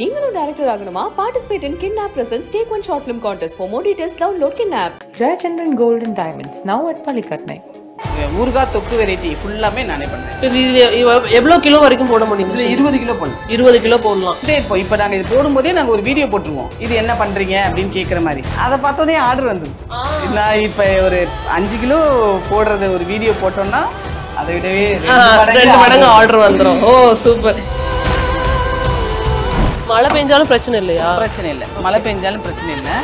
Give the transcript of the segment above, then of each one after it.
நீங்களும் டைரக்டர் ஆகணுமா? Participate in kidnap presents take one short film contest for more details download kidnap Jayachandran Gold and Diamonds, now at Palikatnai. ஊறுகாய் தொக்கு variety ஃபுல்லாமே நானே பண்ணேன் இது எவ்வ- எவ்வளவு கிலோ வரைக்கும் போட முடியும்? இதுல இருபது கிலோ பண்ணும் இருபது கிலோ போடலாம். இதே இப்போ இப்போ நாங்கள் இது போடும்போதே நாங்கள் ஒரு வீடியோ போட்டுருவோம். இது என்ன பண்ணுறீங்க அப்படின்னு கேட்குற மாதிரி. அதை பார்த்தோன்னே ஆர்டர் வந்தது. நான் இப்போ ஒரு அஞ்சு கிலோ போடுறது ஒரு வீடியோ போட்டோம்னா அதை விடவே ரெண்டு மடங்கு ஆர்டர் வந்துரும். ஓ சூப்பர் மழை பெஞ்சாலும் பிரச்சனை இல்லையா? பிரச்சனை இல்லை. மழை பெஞ்சாலும் பிரச்சனை இல்லை.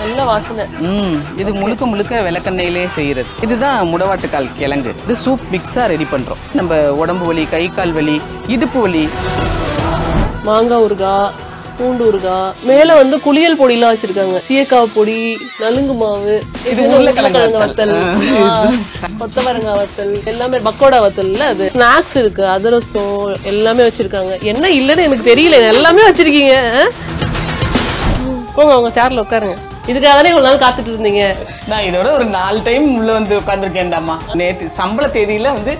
நல்ல வாசனை. ம் இது முழுக்க முழுக்க விளக்கெண்ணெயிலே செய்கிறது. இதுதான் முடவாட்டுக்கால் கிழங்கு. இது சூப் மிக்ஸாக ரெடி பண்ணுறோம் நம்ம உடம்பு வலி கை கால் வலி இடுப்பு வலி. மாங்காய் ஊறுகாய். பூண்டு ஊறுகாய் மேல வந்து குளியல் பொடிலாம் வச்சிருக்காங்க. சீயக்காய் பொடி நலுங்கு மாவு இது உருளைக்கிழங்கு வத்தல். கொத்தவரங்காய் வத்தல் எல்லாமே பக்கோடா வத்தல்ல அது. ஸ்நாக்ஸ் இருக்கு அதிரசம் எல்லாமே வச்சிருக்காங்க. என்ன இல்லைன்னு எனக்கு தெரியல எல்லாமே வச்சிருக்கீங்க? போங்க உங்க சேர்ல உட்காருங்க. இதுக்காக தானே இவ்வளவு நாள் காத்துட்டு இருந்தீங்க? நான் இதோட ஒரு நாலு டைம் உள்ள வந்து உட்காந்துருக்கேன்டாமா நேற்று சம்பள தேதியில வந்து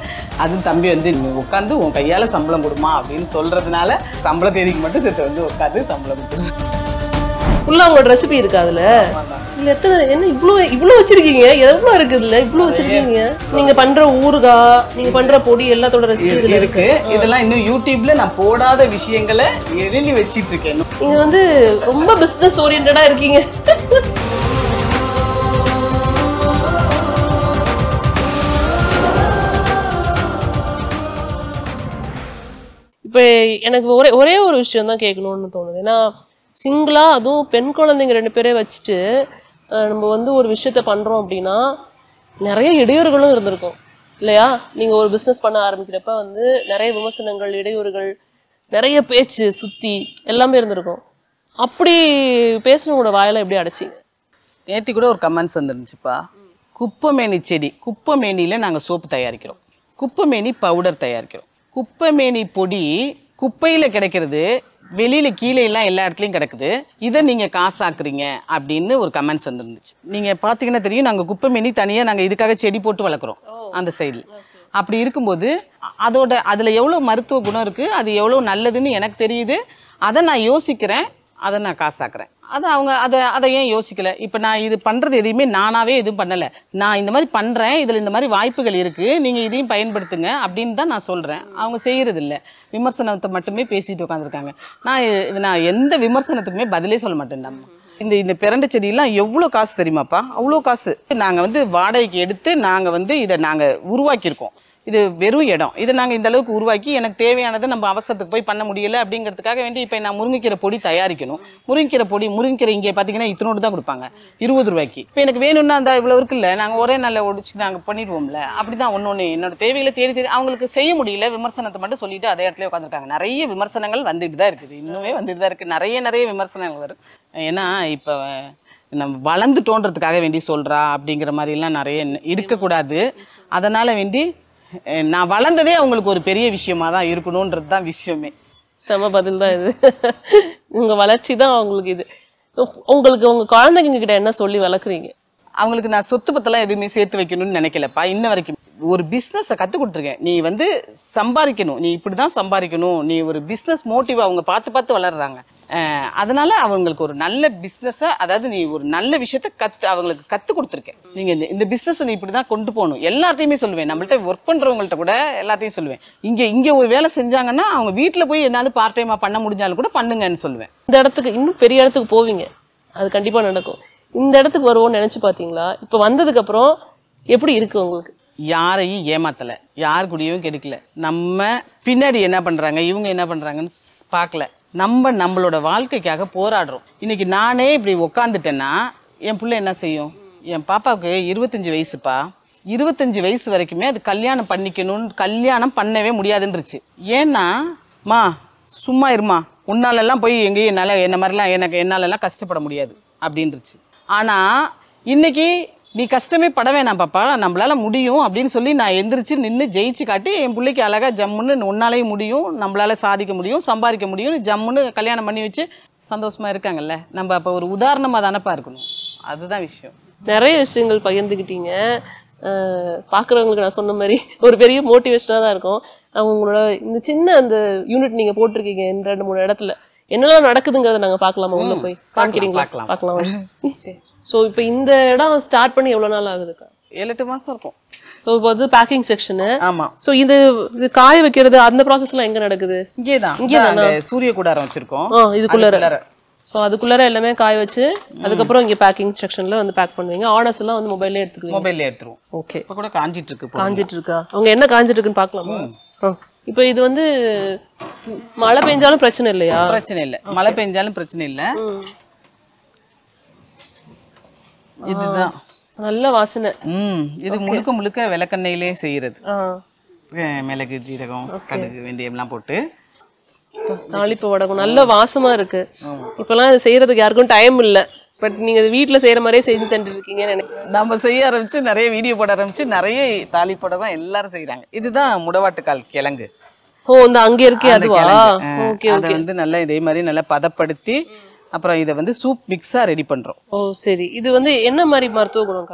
அது தம்பி வந்து நீ உட்காந்து உன் கையால சம்பளம் கொடுமா அப்படின்னு சொல்றதுனால சம்பள தேதிக்கு மட்டும் சேர்த்து வந்து உட்காந்து சம்பளம் கொடுத்து. ஃபுல்லா உங்களோட ரெசிபி இருக்கு அதுல. இல்ல எத்தனை என்ன இவ்ளோ இவ்ளோ வச்சிருக்கீங்க? எவ்வளவு இருக்கு இதுல இவ்ளோ வச்சிருக்கீங்க. நீங்க பண்ற ஊறுகாய் நீங்க பண்ற பொடி எல்லாத்தோட ரெசிபி இதுல இருக்கு. இதெல்லாம் இன்னும் யூடியூப்ல நான் போடாத விஷயங்களை எழுதி வச்சிட்டு இருக்கேன் இன்னும். நீங்க வந்து ரொம்ப பிசினஸ் ஓரியன்டா இருக்கீங்க. இப்போ எனக்கு ஒரே ஒரே ஒரு விஷயம் தான் கேட்கணும்னு தோணுது. ஏன்னா சிங்கிளாக அதுவும் பெண் குழந்தைங்க ரெண்டு பேரே வச்சுட்டு நம்ம வந்து ஒரு விஷயத்த பண்ணுறோம் அப்படின்னா நிறைய இடையூறுகளும் இருந்திருக்கும். இல்லையா? நீங்கள் ஒரு பிஸ்னஸ் பண்ண ஆரம்பிக்கிறப்ப வந்து நிறைய விமர்சனங்கள் இடையூறுகள் நிறைய பேச்சு சுற்றி எல்லாமே இருந்திருக்கும். அப்படி பேசுனவங்களோட வாயில எப்படி அடைச்சிங்க? நேத்தி கூட ஒரு கமெண்ட்ஸ் வந்துருந்துச்சுப்பா. குப்பைமேனி செடி குப்பைமேனியில் நாங்கள் சோப்பு தயாரிக்கிறோம். குப்பைமேனி பவுடர் தயாரிக்கிறோம். குப்பைமேனி பொடி குப்பையில் கிடைக்கிறது வெளியில கீழே எல்லாம் எல்லா இடத்துலையும் கிடக்குது. இதை நீங்க காசாக்குறீங்க அப்படின்னு ஒரு கமெண்ட்ஸ் வந்துருந்துச்சு. நீங்க பாத்தீங்கன்னா தெரியும் நாங்க குப்பைமேனி தனியா நாங்க இதுக்காக செடி போட்டு வளர்க்குறோம் அந்த சைடில் அப்படி இருக்கும்போது அதோட அதுல எவ்வளவு மருத்துவ குணம் இருக்கு அது எவ்வளவு நல்லதுன்னு எனக்கு தெரியுது. அதை நான் யோசிக்கிறேன். அதை நான் காசாக்குறேன். அது அவங்க அதை அதை ஏன் யோசிக்கலை? இப்போ நான் இது பண்ணுறது எதையுமே நானாவே எதுவும் பண்ணலை. நான் இந்த மாதிரி பண்ணுறேன் இதில் இந்த மாதிரி வாய்ப்புகள் இருக்குது நீங்கள் இதையும் பயன்படுத்துங்க அப்படின்னு தான் நான் சொல்கிறேன் அவங்க செய்கிறதில்ல விமர்சனத்தை மட்டுமே பேசிட்டு உட்காந்துருக்காங்க நான் நான் எந்த விமர்சனத்துக்குமே பதிலே சொல்ல மாட்டேன் நம்ம இந்த இந்த பிரண்டை செடியெல்லாம் எவ்வளோ காசு தெரியுமாப்பா? அவ்வளோ காசு. நாங்கள் வந்து வாடகைக்கு எடுத்து நாங்கள் வந்து இதை நாங்கள் உருவாக்கியிருக்கோம். இது வெறும் இடம். இதை நாங்கள் இந்த அளவுக்கு உருவாக்கி எனக்கு தேவையானதை நம்ம அவசரத்துக்கு போய் பண்ண முடியல அப்படிங்கிறதுக்காக வேண்டி இப்போ நான் முருங்கைக்கீரை பொடி தயாரிக்கணும். முருங்கைக்கீரை பொடி முருங்கைக்கீரை இங்கே பார்த்தீங்கன்னா இத்தனோடு தான் கொடுப்பாங்க. இருபது ரூபாய்க்கு. இப்போ எனக்கு வேணும்னா அந்த இவ்வளோ இருக்குல்ல நாங்கள் ஒரே நாளில் ஒடிச்சு நாங்கள் பண்ணிடுவோம்ல அப்படி தான் ஒன்று ஒன்று என்னோட தேவைகளை தேடி தேடி அவங்களுக்கு செய்ய முடியல விமர்சனத்தை மட்டும் சொல்லிட்டு அதே இடத்துல உட்காந்துருக்காங்க நிறைய விமர்சனங்கள் வந்துட்டு தான் இருக்குது. இன்னுமே வந்துட்டு தான் இருக்குது நிறைய நிறைய விமர்சனங்கள் வரும். ஏன்னா இப்போ நம்ம வளர்ந்துட்டோன்றதுக்காக வேண்டி சொல்கிறா அப்படிங்கிற மாதிரிலாம் நிறைய இருக்கக்கூடாது. அதனால் வேண்டி நான் வளர்ந்ததே அவங்களுக்கு ஒரு பெரிய விஷயமா தான் இருக்கணுன்றது தான் விஷயமே. செம பதில் தான் இது. உங்க வளர்ச்சி தான் உங்களுக்கு இது. உங்களுக்கு உங்க குழந்தைங்க கிட்ட என்ன சொல்லி வளர்க்குறீங்க? அவங்களுக்கு நான் சொத்து பத்தெல்லாம் எதுவுமே சேர்த்து வைக்கணும்னு நினைக்கலப்பா. இன்ன வரைக்கும் ஒரு பிஸ்னஸை கற்றுக் கொடுத்துருக்கேன். நீ வந்து சம்பாதிக்கணும். நீ இப்படி தான் சம்பாதிக்கணும். நீ ஒரு பிஸ்னஸ் மோட்டிவ் அவங்க பார்த்து பார்த்து வளர்றாங்க. அதனால அவங்களுக்கு ஒரு நல்ல பிஸ்னஸை அதாவது நீ ஒரு நல்ல விஷயத்த கத்து அவங்களுக்கு கற்றுக் கொடுத்துருக்கேன். நீங்க இந்த- பிஸ்னஸை நீ இப்படி தான் கொண்டு போகணும். எல்லார்ட்டையுமே சொல்லுவேன். நம்மள்ட்ட ஒர்க் பண்றவங்கள்ட்ட கூட எல்லார்ட்டையும் சொல்லுவேன். இங்க இங்க ஒரு வேலை செஞ்சாங்கன்னா அவங்க வீட்டில் போய் என்னாலும் பார்ட் டைமா பண்ண முடிஞ்சாலும் கூட பண்ணுங்கன்னு சொல்லுவேன். இந்த இடத்துக்கு இன்னும் பெரிய இடத்துக்கு போவீங்க. அது கண்டிப்பா நடக்கும். இந்த இடத்துக்கு வருவோம்னு நினைச்சு பாத்தீங்களா? இப்ப வந்ததுக்கு அப்புறம் எப்படி இருக்கு உங்களுக்கு? யாரையும் ஏமாத்தல. யார் கூடயும் கெடுக்கல. நம்ம பின்னாடி என்ன பண்றாங்க? இவங்க என்ன பண்றாங்கன்னு பார்க்கல. நம்ம நம்மளோட வாழ்க்கைக்காக போராடுறோம். இன்னைக்கு நானே இப்படி உக்காந்துட்டேன்னா என் பிள்ளை என்ன செய்யும்? என் பாப்பாவுக்கு இருபத்தஞ்சி வயசுப்பா. இருபத்தஞ்சி வயசு வரைக்குமே அது கல்யாணம் பண்ணிக்கணும்னு கல்யாணம் பண்ணவே முடியாதுன்றுச்சு. ஏன்னா மா சும்மா இருமா. உன்னாலெல்லாம் போய் எங்கேயும் என்னால் என்ன மாதிரிலாம் எனக்கு என்னாலெல்லாம் கஷ்டப்பட முடியாது. அப்படின்றுச்சு. ஆனால் இன்னைக்கு நீ கஷ்டமே பட வேணாம் பாப்பா. நம்மளால முடியும் அப்படின்னு சொல்லி நான் எந்திரிச்சு நின்று ஜெயிச்சு காட்டி என் பிள்ளைக்கு அழகா ஜம்முன்னு உன்னாலேயும் முடியும் நம்மளால சாதிக்க முடியும் சம்பாதிக்க முடியும் ஜம்முன்னு கல்யாணம் பண்ணி வச்சு சந்தோஷமா இருக்காங்கல்ல. நம்ம அப்போ ஒரு உதாரணமாக தானப்பா இருக்கணும். அதுதான் விஷயம். நிறைய விஷயங்கள் பகிர்ந்துக்கிட்டீங்க பார்க்குறவங்களுக்கு நான் சொன்ன மாதிரி ஒரு பெரிய மோட்டிவேஷனாக தான் இருக்கும். அவங்க உங்களோட இந்த சின்ன அந்த யூனிட் நீங்கள் போட்டிருக்கீங்க இந்த ரெண்டு மூணு இடத்துல. என்னெல்லாம் நடக்குதுங்கிறத நாங்க பார்க்கலாமா? உள்ள போய் காமிக்கிறீங்களா? பார்க்கலாம். ஸோ இப்போ இந்த இடம் ஸ்டார்ட் பண்ணி எவ்வளவு நாள் ஆகுதுக்கா? ஏழு எட்டு மாசம் இருக்கும். ஸோ இப்போ வந்து பேக்கிங் செக்ஷனு ஆமா. ஸோ இது இது காய வைக்கிறது அந்த ப்ராசஸ்லாம் எங்க நடக்குது? இங்கே தான் அந்த சூரிய கூடாரம் வச்சிருக்கோம். இதுக்குள்ளார. ஸோ அதுக்குள்ளார எல்லாமே காய வச்சு அதுக்கப்புறம் இங்க பேக்கிங் செக்ஷன்ல வந்து பேக் பண்ணுவீங்க. ஆர்டர்ஸ் எல்லாம் வந்து மொபைல்லே எடுத்துக்குவீங்க. மொபைல்ல எடுத்துருவோம். ஓகே இப்ப கூட காஞ்சிட்டு இருக்கு. காஞ்சிட்டு இருக்கா அவங்க என்ன காஞ்சிட்டு இருக்குன்னு பார்க்கலாமா. இப்போ இது வந்து மழை பெஞ்சாலும் பிரச்சனை இல்லையா? பிரச்சனை இல்ல. மழை பெஞ்சாலும் பிரச்சனை இல்ல. இதுதான். நல்ல வாசனை. ம் இது முழுக்க முழுக்க விளக்கெண்ணெயிலே செய்யறது. மிளகு ஜீரகம் கடுகு வெந்தயம்லாம் போட்டு. தாளிப்பு வடகம். நல்ல வாசமா இருக்கு. இப்பெல்லாம் இது செய்யறதுக்கு யாருக்கும் டைம் இல்ல. பட் நீங்க வீட்ல செய்யற மாதிரியே செஞ்சு தந்துட்டு இருக்கீங்கன்னு நினைக்கிறேன் நம்ம செய்ய ஆரம்பிச்சு நிறைய வீடியோ போட ஆரம்பிச்சு நிறைய தாலி படம் எல்லாரும் செய்றாங்க. இதுதான் முடவாட்டுக்கால் கிழங்கு. ஓ இந்த அங்க இருக்கே அதுவா? ஓகே அதை வந்து நல்லா இதே மாதிரி நல்லா பதப்படுத்தி அப்புறம் இதை வந்து சூப் மிக்ஸா ரெடி பண்றோம். ஓ சரி. இது வந்து என்ன மாதிரி மருத்துவ குணம்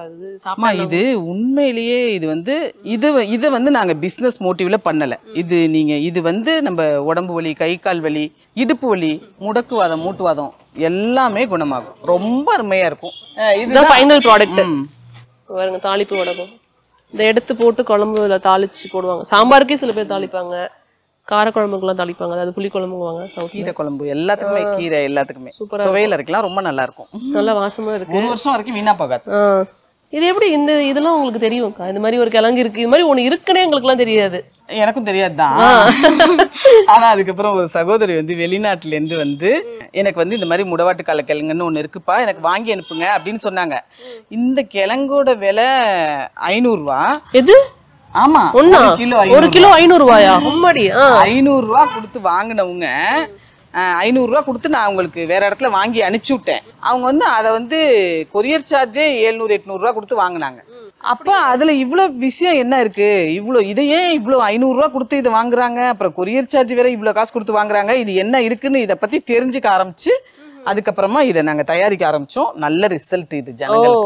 சாப்பிடலாம். இது உண்மையிலேயே இது வந்து இது இதை வந்து நாங்க பிசினஸ் மோட்டிவ்ல பண்ணல. இது நீங்க இது வந்து நம்ம உடம்பு வலி கை கால் வலி இடுப்பு வலி முடக்குவாதம் மூட்டுவாதம் எல்லாமே குணமாகும். ரொம்ப அருமையா இருக்கும். இதுதான் ஃபைனல் ப்ராடக்ட். பாருங்க தாளிப்பு வடகம். இதை எடுத்து போட்டு குழம்புல தாளிச்சு போடுவாங்க. சாம்பாருக்கே சில பேர் தாளிப்பாங்க. காரக்குழம்புக்குலாம் தாளிப்பாங்க. அதாவது புளி குழம்புங்குவாங்க சவுத் கீரை குழம்பு எல்லாத்துக்குமே கீரை எல்லாத்துக்குமே. சூப்பரா துவையில இருக்கலாம் ரொம்ப நல்லா இருக்கும் நல்லா வாசமா இருக்கு. ஒரு வருஷம் வரைக்கும் வீணா போகாது. இது எப்படி இந்த இதெல்லாம் உங்களுக்கு தெரியும்க்கா? இந்த மாதிரி ஒரு கிழங்கு இருக்கு. இது மாதிரி ஒண்ணு இருக்குன்னே எங்களுக்குலாம் தெரியாது. எனக்கும் தெரியாதுதான். ஆனா அதுக்கப்புறம் ஒரு சகோதரி வந்து வெளிநாட்டுல இருந்து வந்து எனக்கு வந்து இந்த மாதிரி முடவாட்டு கால கிழங்குன்னு ஒண்ணு இருக்குப்பா எனக்கு வாங்கி அனுப்புங்க அப்படின்னு சொன்னாங்க. இந்த கிழங்கோட விலை ஐநூறு ரூபா எது? ஆமா ஒண்ணா? ஒரு கிலோ ஒரு கிலோ ஐநூறு ரூபாயா அம்மாடி ஆ. ஐநூறு ரூபா கொடுத்து வாங்கினவங்க ஐநூறு ரூபா கொடுத்து நான் அவங்களுக்கு வேற இடத்துல வாங்கி அனுப்பிச்சு விட்டேன் அவங்க வந்து அதை வந்து கொரியர் சார்ஜே எழுநூறு எட்நூறு ரூபா கொடுத்து வாங்கினாங்க. அப்ப அதுல இவ்வளோ விஷயம் என்ன இருக்கு? இவ்வளோ இதையே இவ்வளோ ஐநூறுரூவா கொடுத்து இதை வாங்குறாங்க? அப்புறம் கொரியர் சார்ஜ் வேற இவ்வளோ காசு கொடுத்து வாங்குறாங்க? இது என்ன இருக்குன்னு இதை பத்தி தெரிஞ்சுக்க ஆரம்பிச்சு அதுக்கப்புறமா இதை நாங்க தயாரிக்க ஆரம்பிச்சோம். நல்ல ரிசல்ட் இது ஜனங்களுக்கு.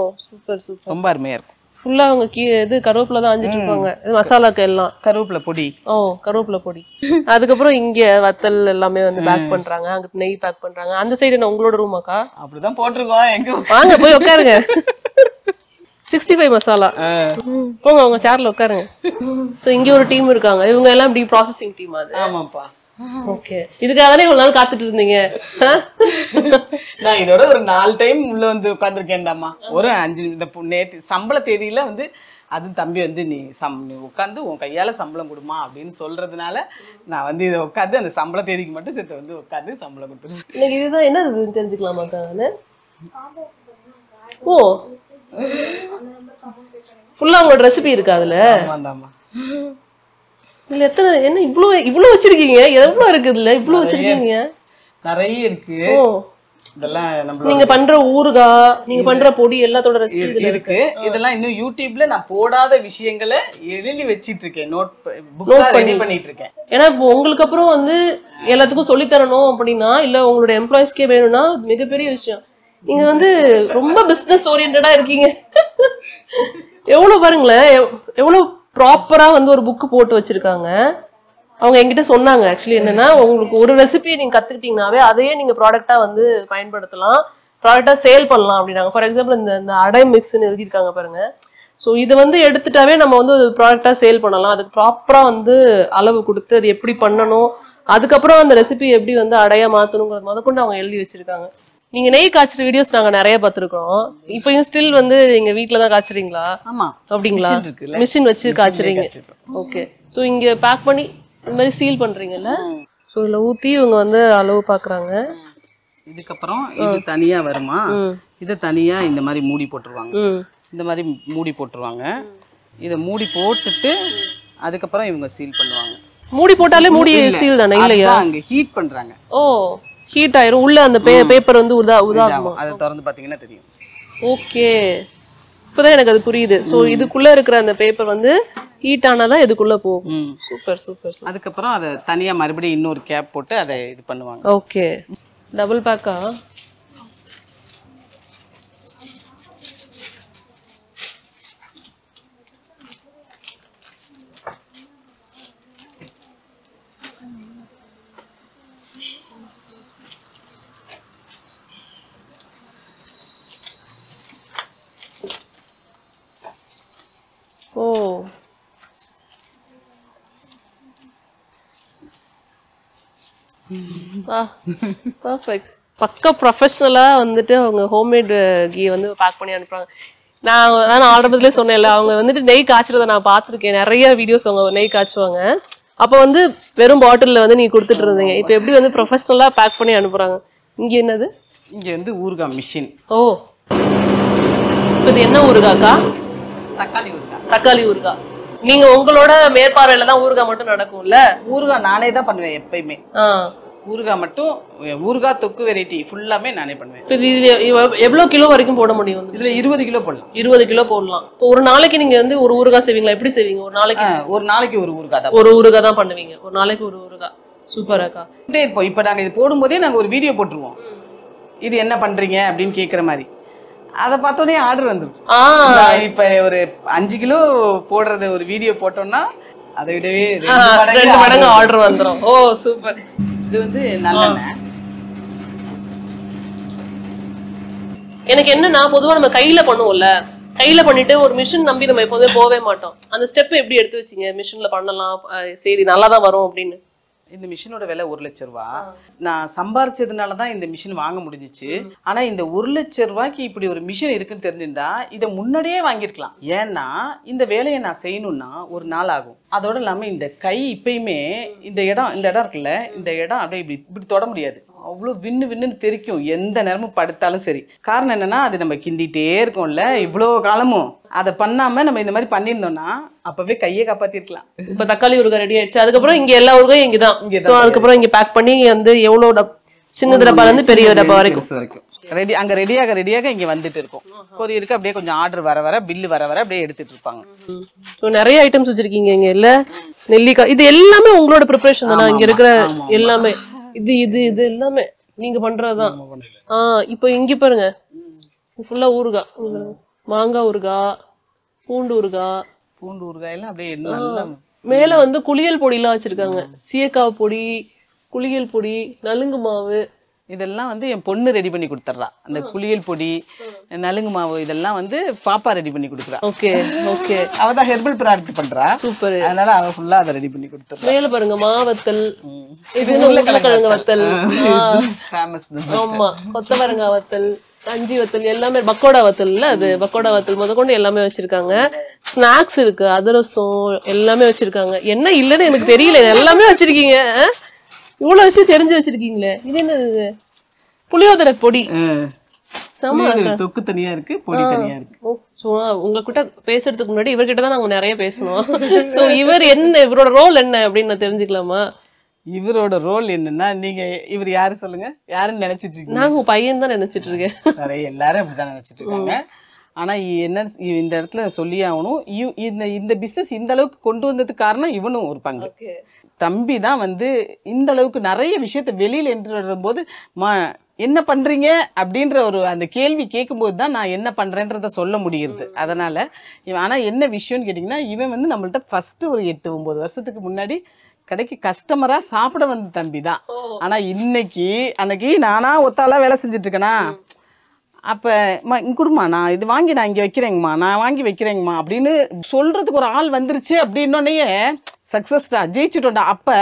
ரொம்ப அருமையா இருக்கும். ஃபுல்லா அவங்க கீ இது கருவேப்பிலை தான் அஞ்சிட்டு இருப்பாங்க. இது மசாலாக்கு எல்லாம். கருவேப்பிலை பொடி. ஓ கருவேப்பிலை பொடி. அதுக்கப்புறம் இங்க வத்தல் எல்லாமே வந்து பேக் பண்றாங்க. அங்கிட்டு நெய் பேக் பண்றாங்க. அந்த சைடு என்ன உங்களோட ரூமாக்கா அப்படிதான் போட்டிருக்கோம். எங்க வாங்க போய் உட்காருங்க. சிக்ஸ்டி ஃபைவ் மசாலா போங்க உங்க சேர்ல உட்காருங்க. சோ இங்க ஒரு டீம் இருக்காங்க. இவங்க எல்லாம் இப்படி ப்ராசஸிங் டீம் அது? ஆமாப்பா. இதுக்காக தானே இவ்வளவு நாள் காத்துட்டு இருந்தீங்க? நான் இதோட ஒரு நாலு டைம் உள்ள வந்து உட்காந்துருக்கேன்டாமா ஒரு அஞ்சு இந்த நேத்து சம்பள தேதியில வந்து அது தம்பி வந்து நீ சம் நீ உட்காந்து உன் கையால சம்பளம் கொடுமா அப்படின்னு சொல்றதுனால நான் வந்து இதை உட்காந்து அந்த சம்பள தேதிக்கு மட்டும் சேர்த்து வந்து உட்காந்து சம்பளம் கொடுத்துருவேன் எனக்கு இதுதான் என்ன? நானு ஓ ஃபுல்லா உங்களோட ரெசிபி இருக்கா அதுல? இதுல எத்தனை என்ன இவ்ளோ இவ்ளோ வச்சிருக்கீங்க? எவ்வளவு இருக்கு இதுல இவ்ளோ வச்சிருக்கீங்க? நிறைய இருக்கு. இதெல்லாம் நீங்க பண்ற ஊறுகாய் நீங்க பண்ற பொடி எல்லாத்தோட ரெசிபி இருக்கு. இதெல்லாம் இன்னும் யூடியூப்ல நான் போடாத விஷயங்களை எழுதி வச்சிட்டு இருக்கேன் நோட் புக்கா ரெடி பண்ணிட்டு இருக்கேன் ஏன்னா இப்போ உங்களுக்கு அப்புறம் வந்து எல்லாத்துக்கும் சொல்லித் தரணும் அப்படின்னா இல்ல உங்களோட எம்ப்ளாயிஸ்க்கே வேணும்னா அது மிகப்பெரிய விஷயம். நீங்க வந்து ரொம்ப பிசினஸ் ஓரியன்டா இருக்கீங்க. எவ்வளவு பாருங்களேன். எவ்- எவ்வளவு ப்ராப்பரா வந்து ஒரு புக்கு போட்டு வச்சிருக்காங்க. அவங்க என்கிட்ட சொன்னாங்க ஆக்சுவலி என்னன்னா உங்களுக்கு ஒரு ரெசிபியை நீங்க கத்துக்கிட்டீங்கனாவே அதையே நீங்க ப்ராடக்டா வந்து பயன்படுத்தலாம். ப்ராடக்டா சேல் பண்ணலாம் அப்படின்னாங்க. ஃபார் எக்ஸாம்பிள் இந்த இந்த அடை மிக்ஸ்னு எழுதியிருக்காங்க பாருங்க. ஸோ இது வந்து எடுத்துட்டாவே நம்ம வந்து ஒரு ப்ராடக்டாக சேல் பண்ணலாம். அதுக்கு ப்ராப்பராக வந்து அளவு கொடுத்து அது எப்படி பண்ணணும் அதுக்கப்புறம் அந்த ரெசிபி எப்படி வந்து அடையா மாற்றணுங்கிறது முதற்கொண்டு அவங்க எழுதி வச்சிருக்காங்க. நீங்க நெய் காய்ச்சுற வீடியோஸ் நாங்க நிறைய பார்த்துருக்கோம். இப்பயும் ஸ்டில் வந்து எங்க வீட்டில் தான் காய்ச்சுறீங்களா? ஆமா. அப்படிங்களா? மிஷின் வச்சு காய்ச்சுறீங்க. ஓகே ஸோ இங்க பேக் பண்ணி இந்த மாதிரி சீல் பண்றீங்கல்ல? ஸோ இதுல ஊத்தி இவங்க வந்து அளவு பாக்குறாங்க இதுக்கப்புறம் இது தனியா வருமா? இதை தனியா இந்த மாதிரி மூடி போட்டுருவாங்க. இந்த மாதிரி மூடி போட்டுருவாங்க. இதை மூடி போட்டுட்டு அதுக்கப்புறம் இவங்க சீல் பண்ணுவாங்க. மூடி போட்டாலே மூடி சீல் தானே இல்லையா? அங்க ஹீட் பண்றாங்க. ஓ. ஹீட் ஆயிரும். உள்ள அந்த பேப்பர் வந்து உதா உதாகுமா. அதை திறந்து பாத்தீங்கன்னா தெரியும். ஓகே இப்போதான் எனக்கு அது புரியுது. ஸோ இதுக்குள்ள இருக்கிற அந்த பேப்பர் வந்து ஹீட் ஆனாதான் இதுக்குள்ள போகும். சூப்பர் சூப்பர் அதுக்கப்புறம் அதை தனியா மறுபடியும் இன்னொரு கேப் போட்டு அதை இது பண்ணுவாங்க. ஓகே டபுள் பேக்கா பர்ஃபெக்ட் பக்கா ப்ரொஃபஷ்னலா வந்துட்டு அவங்க ஹோம்மேட் கீ வந்து பேக் பண்ணி அனுப்புறாங்க. நான் நான் ஆரம்பத்திலே சொன்னேன்ல அவங்க வந்துட்டு நெய் காய்ச்சறத நான் பார்த்திருக்கேன். நிறைய வீடியோஸ் அவங்க நெய் காய்ச்சுவாங்க. அப்போ வந்து வெறும் பாட்டில்ல வந்து நீங்க கொடுத்துட்டு இருந்தீங்க. இப்போ எப்படி வந்து ப்ரொஃபஷ்னலா பேக் பண்ணி அனுப்புறாங்க? இங்க என்னது? இங்க வந்து ஊறுகாய் மிஷின் ஓ. இப்போ இது என்ன ஊறுகாக்கா? தக்காளி ஊறுகாய். தக்காளி ஊறுகாய். நீங்க உங்களோட மேற்பார்வையில தான் ஊறுகாய் மட்டும் நடக்கும்ல? ஊறுகாய் நானே தான் பண்ணுவேன் எப்பயுமே. ஆ. ஊறுகாய் மட்டும் ஊறுகாய் தொக்கு வெரைட்டி ஃபுல்லாமே நானே பண்ணுவேன். இப்போ இது எவ்வ- எவ்வளவு கிலோ வரைக்கும் போட முடியும்? இதுல இருபது கிலோ போடலாம். இருபது கிலோ போடலாம். இப்போ ஒரு நாளைக்கு நீங்க வந்து ஒரு ஊறுகாய் செய்வீங்களா? எப்படி செய்வீங்க? ஒரு நாளைக்கு? ஒரு நாளைக்கு ஒரு ஊறுகாய் தான். ஒரு ஊறுகாய் தான் பண்ணுவீங்க. ஒரு நாளைக்கு ஒரு ஊறுகாய். சூப்பர் அக்கா போட்டுட்டே இருப்போம் இப்போ நாங்க இது போடும்போதே நாங்க ஒரு வீடியோ போட்டுருவோம். இது என்ன பண்றீங்க? அப்படின்னு கேக்குற மாதிரி. அதை பார்த்தோன்னே ஆர்டர் வந்துடும் இப்ப ஒரு அஞ்சு கிலோ போடுறது ஒரு வீடியோ போட்டோம்னா அதை விடவே ரெண்டு மடங்கு ஆர்டர் வந்துரும். Oh super. இது வந்து நல்லெண்ணெய். எனக்கு என்னன்னா பொதுவா நம்ம கையில பண்ணுவோம்ல. கையில பண்ணிட்டு ஒரு மிஷின் நம்பி நம்ம எப்போதுமே போவே மாட்டோம். அந்த ஸ்டெப் எப்படி எடுத்து வச்சீங்க? மிஷின்ல பண்ணலாம் சரி நல்லா தான் வரும் அப்படின்னு. இந்த மிஷினோட விலை ஒரு லட்ச ரூபா. நான் சம்பாரிச்சதுனால தான் இந்த மிஷின் வாங்க முடிஞ்சிச்சு. ஆனா இந்த ஒரு லட்ச ரூபாய்க்கு இப்படி ஒரு மிஷின் இருக்குன்னு தெரிஞ்சிருந்தா இதை முன்னாடியே வாங்கியிருக்கலாம். ஏன்னா இந்த வேலையை நான் செய்யணும்னா ஒரு நாள் ஆகும். அதோட இல்லாம இந்த கை இப்பயுமே இந்த இடம் இந்த இடம் இருக்குல்ல இந்த இடம் அப்படியே இப்படி இப்படி தொட முடியாது. அவ்வளோ விண்ணு விண்ணுன்னு தெரிக்கும். எந்த நேரமும் படுத்தாலும் சரி. காரணம் என்னன்னா அது நம்ம கிண்டிட்டே இருக்கோம்ல. இவ்வளோ காலமும் அதை பண்ணாம நம்ம இந்த மாதிரி பண்ணியிருந்தோம்னா அப்பவே கையை காப்பாத்திருக்கலாம். இப்ப தக்காளி ஊறுகாய் ரெடி ஆயிடுச்சு. அதுக்கப்புறம் இங்க எல்லா ஊறுகாயும் இங்கதான். இங்கதான். சோ அதுக்கப்புறம் இங்க பேக் பண்ணி வந்து எவ்வளவு டப் சின்ன டப்பா இருந்து பெரிய டப்பா வரைக்கும். ரெடி அங்க ரெடியாக ரெடியாக இங்க வந்துட்டு இருக்கும். கொரியருக்கு அப்படியே கொஞ்சம் ஆர்டர் வர வர பில்லு வர வர அப்படியே எடுத்துட்டு இருப்பாங்க. ஸோ நிறைய ஐட்டம்ஸ் வச்சிருக்கீங்க இங்க இல்ல? நெல்லிக்காய் இது எல்லாமே உங்களோட ப்ரிப்பரேஷன் தானே? இங்க இருக்கிற எல்லாமே. இது இது இது எல்லாமே நீங்க பண்றதுதான். ஆ இப்போ இங்க பாருங்க. ஃபுல்லா ஊறுகாய். மாங்காய் ஊறுகாய் பூண்டு ஊறுகாய் பூண்டு ஊறுகாயெல்லாம் அப்படியே நல்லா மேல வந்து குளியல் பொடிலாம் வச்சிருக்காங்க. சீயக்காய் பொடி குளியல் பொடி நலுங்கு மாவு இதெல்லாம் வந்து என் பொண்ணு ரெடி பண்ணி கொடுத்துட்றா. அந்த குளியல் பொடி நலுங்கு மாவு இதெல்லாம் வந்து பாப்பா ரெடி பண்ணி கொடுக்குறா. Okay okay. அவ தான் ஹெர்பல் ப்ராடக்ட் பண்றா. சூப்பர். அதனால அவ ஃபுல்லா அதை ரெடி பண்ணி கொடுத்துட்றா. மேல பாருங்க மாவத்தல். இது உருளைக்கிழங்கு வத்தல். ஃபேமஸ் ஆமா கொத்தவரங்காய் வத்தல் கஞ்சி வத்தல் எல்லாமே பக்கோடா வத்தல்ல அது? பக்கோடா வத்தல் முதற்கொண்டு எல்லாமே வச்சிருக்காங்க. ஸ்நாக்ஸ் இருக்கு அதிரசம் எல்லாமே வச்சிருக்காங்க. என்ன இல்லைன்னு எனக்கு தெரியல எல்லாமே வச்சிருக்கீங்க? இவ்வளவு விஷயம் தெரிஞ்சு வச்சிருக்கீங்களே? இது என்னது புளியோதரை பொடி. தொக்கு தனியா இருக்கு பொடி தனியா இருக்கு. உங்ககிட்ட பேசுறதுக்கு முன்னாடி இவர்கிட்ட தான் நாங்க நிறைய பேசணும். சோ இவர் என்ன இவரோட ரோல் என்ன அப்படின்னு நான் தெரிஞ்சுக்கலாமா? இவரோட ரோல் என்னன்னா நீங்க இவர் யாரு சொல்லுங்க? யாருன்னு நினைச்சிட்டு இருக்கீங்க? நாங்க பையன் தான் நினைச்சிட்டு இருக்கேன். நிறைய எல்லாரும் அப்படிதான் நினைச்சிட்டு இருக்காங்க. ஆனா என்ன இந்த இடத்துல சொல்லியே ஆகணும். இந்த இந்த பிசினஸ் இந்த அளவுக்கு கொண்டு வந்ததுக்கு காரணம் இவனும் ஒரு பங்கு. தம்பி தான் வந்து இந்த அளவுக்கு நிறைய விஷயத்த வெளியில எடுத்துட்டு வரும்போது மா என்ன பண்றீங்க? அப்படின்ற ஒரு அந்த கேள்வி கேட்கும்போது தான் நான் என்ன பண்றேன்றத சொல்ல முடியுது. அதனால இவன் ஆனா என்ன விஷயம்னு கேட்டிங்கன்னா இவன் வந்து நம்மள்ட்ட ஃபர்ஸ்ட் ஒரு எட்டு ஒன்பது வருஷத்துக்கு முன்னாடி கடைக்கு கஸ்டமரா சாப்பிட வந்த தம்பி தான். ஆனா இன்னைக்கு அன்னைக்கு நானா ஒத்தாளா வேலை செஞ்சுட்டு இருக்கேனா அப்போ கொடுமா நான் இது வாங்கி நான் இங்கே வைக்கிறேங்கம்மா நான் வாங்கி வைக்கிறேங்கம்மா அப்படின்னு சொல்றதுக்கு ஒரு ஆள் வந்துருச்சு அப்படின்னோடனே சக்ஸஸ்டா ஜெயிச்சிட்டோம்டா அப்போ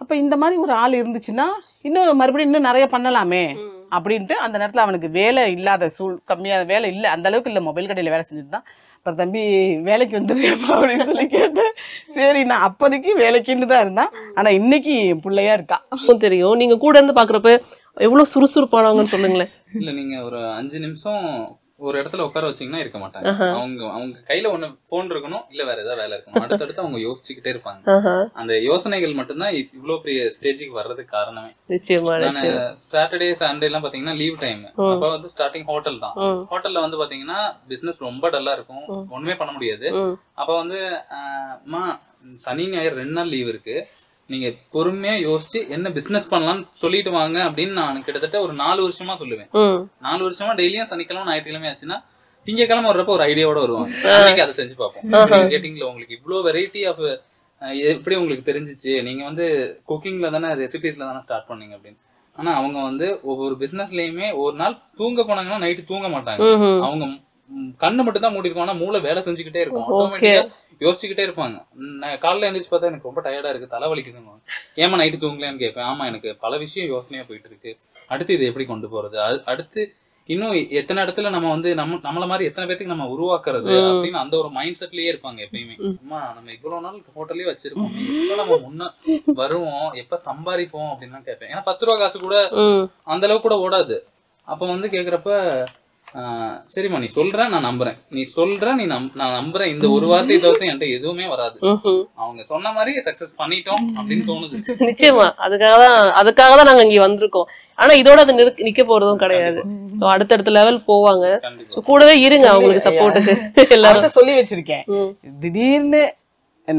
அப்போ இந்த மாதிரி ஒரு ஆள் இருந்துச்சுன்னா இன்னும் மறுபடியும் இன்னும் நிறைய பண்ணலாமே அப்படின்ட்டு அந்த நேரத்தில் அவனுக்கு வேலை இல்லாத சூழ் கம்மியாக வேலை இல்லை அந்த அளவுக்கு இல்லை. மொபைல் கடையில் வேலை செஞ்சுட்டு தான் அப்புறம் தம்பி வேலைக்கு வந்துருக்கேப்பா அப்படின்னு சொல்லி கேட்டேன் சரி நான் அப்போதைக்கு வேலைக்குன்னு தான் இருந்தான். ஆனால் இன்னைக்கு என் பிள்ளையா இருக்கா? தெரியும். நீங்க கூட இருந்து பாக்குறப்ப எவ்வளவு சுறுசுறுப்பானவங்கன்னு சொல்லுங்களேன். இல்ல நீங்க ஒரு அஞ்சு நிமிஷம் ஒரு இடத்துல உட்கார வச்சீங்கன்னா இருக்க மாட்டாங்க. அவங்க அவங்க கையில ஒண்ணு போன் இருக்கணும் இல்ல வேற ஏதாவது வேலை இருக்கணும். அடுத்தடுத்து அவங்க யோசிச்சுக்கிட்டே இருப்பாங்க. அந்த யோசனைகள் மட்டும்தான் இவ்- இவ்வளவு பெரிய ஸ்டேஜுக்கு வர்றதுக்கு காரணமே. சாட்டர்டே சண்டே எல்லாம் பாத்தீங்கன்னா லீவ் டைம் அப்ப வந்து ஸ்டார்டிங் ஹோட்டல் தான். ஹோட்டல்ல வந்து பாத்தீங்கன்னா பிசினஸ் ரொம்ப டல்லா இருக்கும். ஒண்ணுமே பண்ண முடியாது. அப்ப வந்து சனி ஞாயிறு ரெண்டு நாள் லீவ் இருக்கு. நீங்க பொறுமையா யோசிச்சு என்ன பிசினஸ் பண்ணலாம்னு சொல்லிட்டு வாங்க அப்படின்னு நான் கிட்டத்தட்ட ஒரு நாலு வருஷமா சொல்லுவேன். நாலு வருஷமா டெய்லியும் சனிக்கிழமை ஞாயிற்றுக்கிழமை ஆச்சுன்னா திங்கக்கிழமை வர்றப்ப ஒரு ஐடியாவோட வருவாங்க அதை செஞ்சு பார்ப்போம். கேட்டிங்களா உங்களுக்கு இவ்வளோ வெரைட்டி ஆஃப் எப்படி உங்களுக்கு தெரிஞ்சிச்சு? நீங்க வந்து குக்கிங்ல தானே ரெசிபிஸ்ல தானே ஸ்டார்ட் பண்ணீங்க அப்படின்னு. ஆனா அவங்க வந்து ஒவ்வொரு பிசினஸ்லயுமே ஒரு நாள் தூங்க போனாங்கன்னா நைட்டு தூங்க மாட்டாங்க. அவங்க கண்ணு மட்டும் தான் மூடி இருக்கும் ஆனா மூளை வேலை செஞ்சுக்கிட்டே இருக்கும். யோசிச்சுக்கிட்டே இருப்பாங்க. நான் காலைல எழுந்திரிச்சு பார்த்தா எனக்கு ரொம்ப டயர்டா இருக்கு தலை வலிக்குதுங்க. ஏமா நைட்டு தூங்கலையான்னு கேட்பேன். ஆமா எனக்கு பல விஷயம் யோசனையா போயிட்டு இருக்கு. அடுத்து இதை எப்படி கொண்டு போறது? அ- அடுத்து இன்னும் எத்தனை இடத்துல நம்ம வந்து நம்ம நம்மள மாதிரி எத்தனை பேத்துக்கு நம்ம உருவாக்குறது அப்படின்னு அந்த ஒரு மைண்ட் செட்லயே இருப்பாங்க எப்பயுமே. அம்மா நம்ம இவ்வளவு நாள் ஹோட்டல்லே வச்சிருக்கோம். எப்ப நம்ம முன்ன வருவோம். எப்ப சம்பாதிப்போம் அப்படின்னு கேட்பேன். ஏன்னா பத்து ரூபா காசு கூட அந்த அளவுக்கு கூட ஓடாது. அப்ப வந்து கேக்குறப்ப சரிம்மா நீ சொல்ற நான் நம்புறேன். நீ சொல்ற நீ நம் நான் நம்புறேன். இந்த ஒரு வார்த்தையை தவிர்த்து என்கிட்ட எதுவுமே வராது. அவங்க சொன்ன மாதிரி சக்சஸ் பண்ணிட்டோம் அப்படின்னு தோணுது. நிச்சயமா. அதுக்காக தான் அதுக்காக தான் நாங்க இங்க வந்திருக்கோம். ஆனா இதோட அது நிறுத்- நிக்க போறதும் கிடையாது. சோ அடுத்தடுத்த லெவல் போவாங்க. கூடவே இருங்க அவங்களுக்கு சப்போர்ட்டுக்கு எல்லாரும். சொல்லி வச்சிருக்கேன். திடீர்னு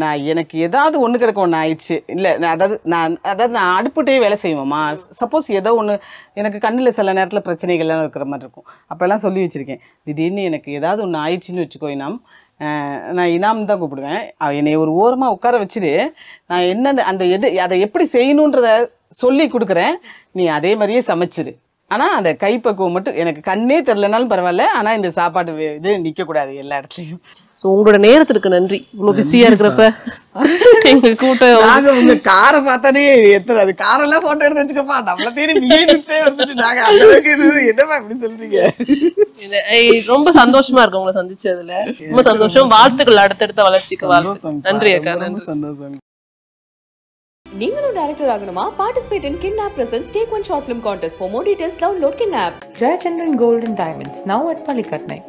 நான் எனக்கு ஏதாவது ஒன்று கிடக்க ஒன்று ஆயிடுச்சு. இல்லை நான் அதாவது நான் அதாவது நான் அடுப்புட்டே வேலை செய்வோமா சப்போஸ் ஏதோ ஒன்று எனக்கு கண்ணில் சில நேரத்தில் பிரச்சனைகள்லாம் இருக்கிற மாதிரி இருக்கும். அப்போல்லாம் சொல்லி வச்சிருக்கேன். திடீர்னு எனக்கு ஏதாவது ஒன்று ஆயிடுச்சுன்னு வச்சுக்கோ இனாம். நான் இனாம் தான் கூப்பிடுவேன். என்னை ஒரு ஓரமாக உட்கார வச்சுட்டு நான் என்ன அந்த எது அதை எப்படி செய்யணுன்றத சொல்லி கொடுக்குறேன். நீ அதே மாதிரியே சமைச்சிரு ஆனால் அந்த கைப்பக்குவம் மட்டும் எனக்கு கண்ணே தெரிலனாலும் பரவாயில்ல. ஆனால் இந்த சாப்பாடு இது நிற்கக்கூடாது எல்லா இடத்துலையும். சோ உங்களோட நேரத்திற்கு நன்றி. இவ்வளவு பிஸியா இருக்கிறப்ப. எங்க கூட்டம் நாங்க உங்க காரை பார்த்தாலே எத்தனை அது காரெல்லாம் போட்டோ எடுத்து வச்சுக்கப்பா. நம்மள தேடி நீட்டே வந்துட்டு நாங்க அந்த அளவுக்கு இது என்னப்பா இப்படி சொல்றீங்க? ரொம்ப சந்தோஷமா இருக்கு உங்களை சந்திச்சதுல. ரொம்ப சந்தோஷம். வாழ்த்துக்கள் அடுத்தடுத்த வளர்ச்சிக்கு வாழ்த்து. நன்றி அக்கா நன்றி. சந்தோஷம். நீங்களும் டைரக்டர் ஆகணுமா? Participate in kidnap presents take one short film contest for more details download kidnap Gold and Diamonds, now at Palikatnai.